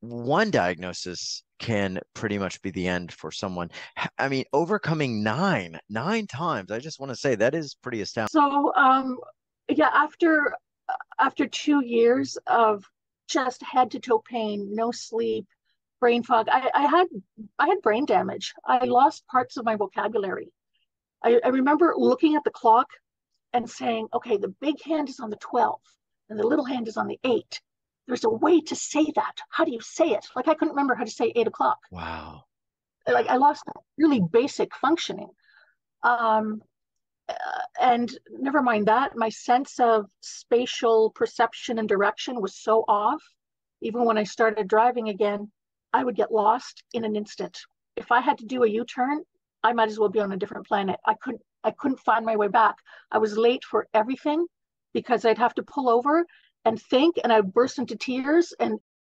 one diagnosis can pretty much be the end for someone. I mean, overcoming nine, nine times. I just want to say that is pretty astounding. So, um, yeah, after after two years of just head to toe pain, no sleep, brain fog, I, I had I had brain damage. I lost parts of my vocabulary. I, I remember looking at the clock and saying, "Okay, the big hand is on the twelve, and the little hand is on the eight there's a way to say that. How do you say it? Like I couldn't remember how to say eight o'clock. Wow. Like I lost that really basic functioning. Um, uh, and never mind that, my sense of spatial perception and direction was so off. Even when I started driving again, I would get lost in an instant. If I had to do a U-turn, I might as well be on a different planet. I couldn't I couldn't find my way back. I was late for everything because I'd have to pull over and think and I burst into tears and